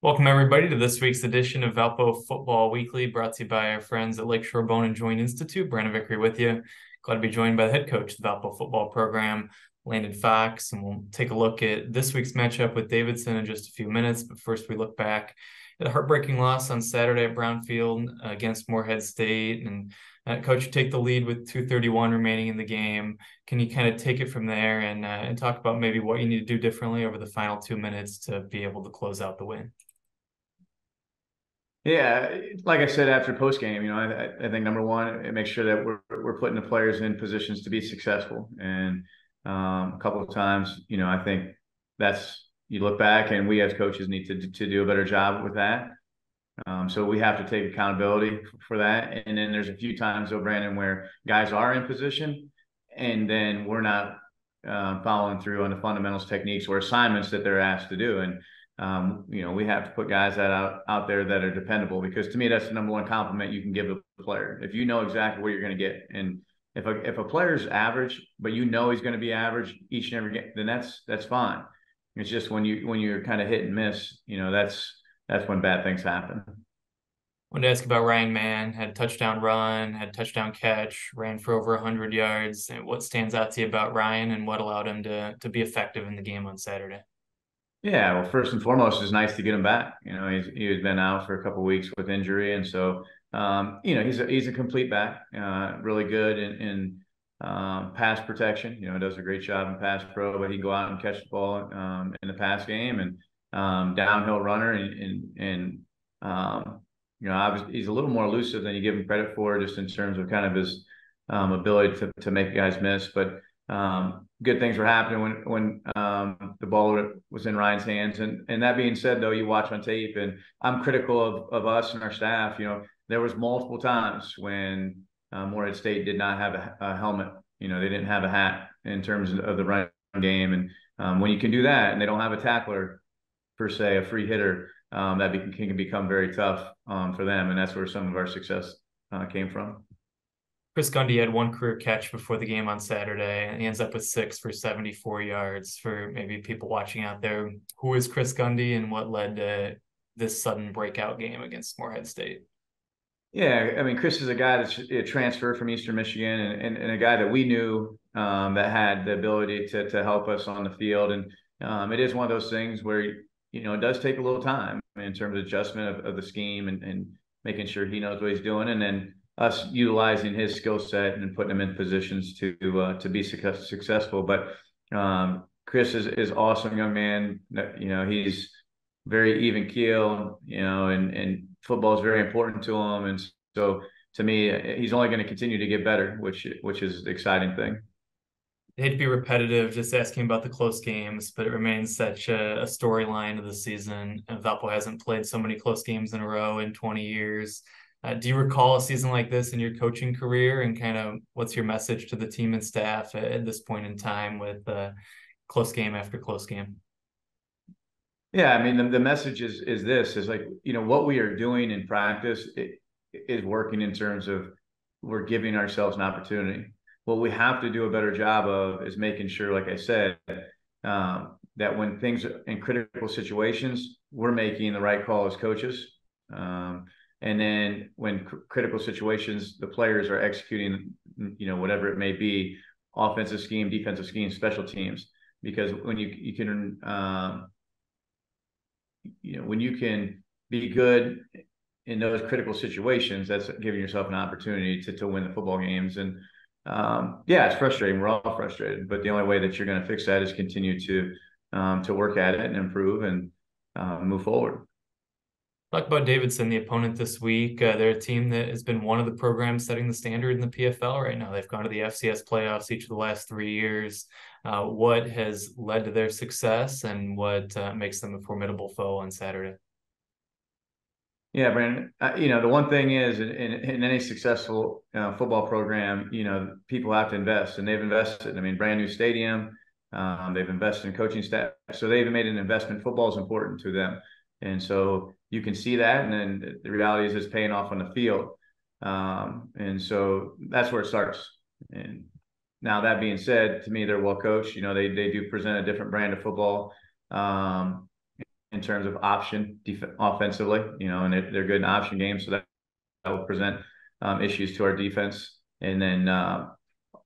Welcome, everybody, to this week's edition of Valpo Football Weekly, brought to you by our friends at Lakeshore Bone and Joint Institute. Brandon Vickery with you. Glad to be joined by the head coach of the Valpo football program, Landon Fox, and we'll take a look at this week's matchup with Davidson in just a few minutes. But first, we look back at a heartbreaking loss on Saturday at Brown Field against Morehead State. And uh, coach, take the lead with 231 remaining in the game. Can you kind of take it from there and, uh, and talk about maybe what you need to do differently over the final two minutes to be able to close out the win? Yeah, like I said after post game, you know, I, I, think number one, it makes sure that we're we're putting the players in positions to be successful. And um, a couple of times, you know, I think that's you look back and we as coaches need to to do a better job with that. Um, so we have to take accountability for that. And then there's a few times though, Brandon, where guys are in position and then we're not uh, following through on the fundamentals, techniques, or assignments that they're asked to do. And um, you know, we have to put guys that out out there that are dependable because to me that's the number one compliment you can give a player. If you know exactly what you're going to get, and if a if a player's average, but you know he's going to be average each and every game, then that's that's fine. It's just when you when you're kind of hit and miss, you know, that's that's when bad things happen. I wanted to ask about Ryan Mann. Had touchdown run, had touchdown catch, ran for over 100 yards. What stands out to you about Ryan, and what allowed him to to be effective in the game on Saturday? Yeah, well, first and foremost, it's nice to get him back. You know, he's he's been out for a couple weeks with injury, and so um, you know he's a he's a complete back, uh, really good in, in um, pass protection. You know, does a great job in pass pro, but he can go out and catch the ball um, in the pass game and um, downhill runner, and and, and um, you know, he's a little more elusive than you give him credit for, just in terms of kind of his um, ability to to make guys miss, but good things were happening when when um, the ball was in Ryan's hands. And and that being said, though, you watch on tape, and I'm critical of of us and our staff. You know, there was multiple times when uh, Morehead State did not have a, a, helmet. You know, they didn't have a hat in terms of the run game. And um, when you can do that, and they don't have a tackler per se, a free hitter, um, that be, can become very tough um, for them. And that's where some of our success uh, came from. Chris Gundy had one career catch before the game on Saturday, and he ends up with six for 74 yards. For maybe people watching out there, who is Chris Gundy and what led to this sudden breakout game against Morehead State? Yeah, I mean, Chris is a guy that's a transfer from Eastern Michigan and, and, and a guy that we knew um, that had the ability to, to help us on the field. And um, it is one of those things where, you know, it does take a little time in terms of adjustment of, of the scheme and, and making sure he knows what he's doing. And then us utilizing his skill set and putting him in positions to uh, to be success, successful. But um, Chris is is awesome young man. You know, he's very even keel. You know, and and football is very important to him. And so to me, he's only going to continue to get better, which which is the exciting thing. I hate to be repetitive, just asking about the close games, but it remains such a, a storyline of the season. And Valpo hasn't played so many close games in a row in 20 years. Uh, do you recall a season like this in your coaching career, and kind of what's your message to the team and staff at, at this point in time with uh, close game after close game? Yeah, I mean the, the message is is this is like you know what we are doing in practice it, is working in terms of we're giving ourselves an opportunity. What we have to do a better job of is making sure, like I said, um, that when things are in critical situations, we're making the right call as coaches. Um, and then when cr- critical situations, the players are executing, you know, whatever it may be, offensive scheme, defensive scheme, special teams. Because when you you can, um, you know, when you can be good in those critical situations, that's giving yourself an opportunity to to win the football games. And um, yeah, it's frustrating. We're all frustrated, but the only way that you're going to fix that is continue to um, to work at it and improve and uh, move forward. Talk about Davidson, the opponent this week. Uh, they're a team that has been one of the programs setting the standard in the PFL right now. They've gone to the FCS playoffs each of the last three years. Uh, what has led to their success and what uh, makes them a formidable foe on Saturday? Yeah, Brandon. Uh, you know, the one thing is in, in any successful uh, football program, you know, people have to invest, and they've invested. I mean, brand new stadium. Um, they've invested in coaching staff, so they've made an investment. Football is important to them, and so you can see that, and then the reality is it's paying off on the field. Um, and so that's where it starts. And now that being said, to me, they're well coached. You know, they they do present a different brand of football. Um, in terms of option def- offensively, you know, and they're, they're good in option games, so that, that will present um, issues to our defense. And then, uh,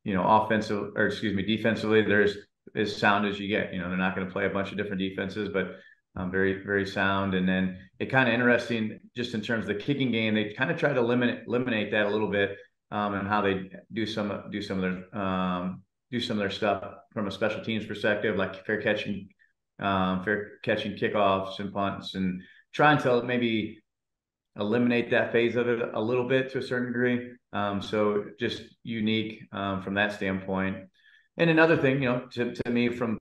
you know, offensive or excuse me, defensively, there's as sound as you get. You know, they're not going to play a bunch of different defenses, but um, very very sound. And then it kind of interesting just in terms of the kicking game. They kind of try to eliminate eliminate that a little bit um, and how they do some do some of their um, do some of their stuff from a special teams perspective, like fair catching, um, fair catching kickoffs and punts, and trying to maybe eliminate that phase of it a little bit to a certain degree. Um, so just unique um, from that standpoint. And another thing, you know, to, to me from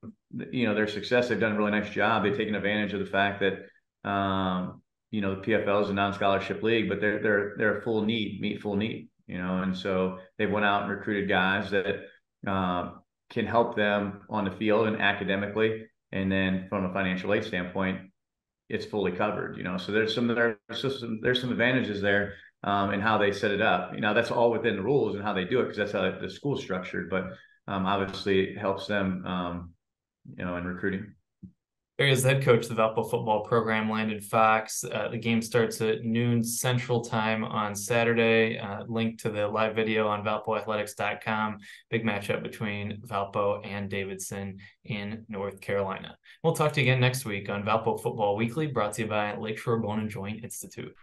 you know their success, they've done a really nice job. They've taken advantage of the fact that um, you know the PFL is a non-scholarship league, but they're they're they're a full need, meet full need, you know, and so they went out and recruited guys that uh, can help them on the field and academically, and then from a financial aid standpoint, it's fully covered. You know, so there's some there's some there's some advantages there um, and how they set it up. You know, that's all within the rules and how they do it because that's how the school's structured. But um, obviously, helps them, um, you know, in recruiting. There is the head coach of the Valpo football program, Landon Fox. Uh, the game starts at noon Central Time on Saturday. Uh, link to the live video on ValpoAthletics.com. Big matchup between Valpo and Davidson in North Carolina. We'll talk to you again next week on Valpo Football Weekly, brought to you by Lakeshore Bone and Joint Institute.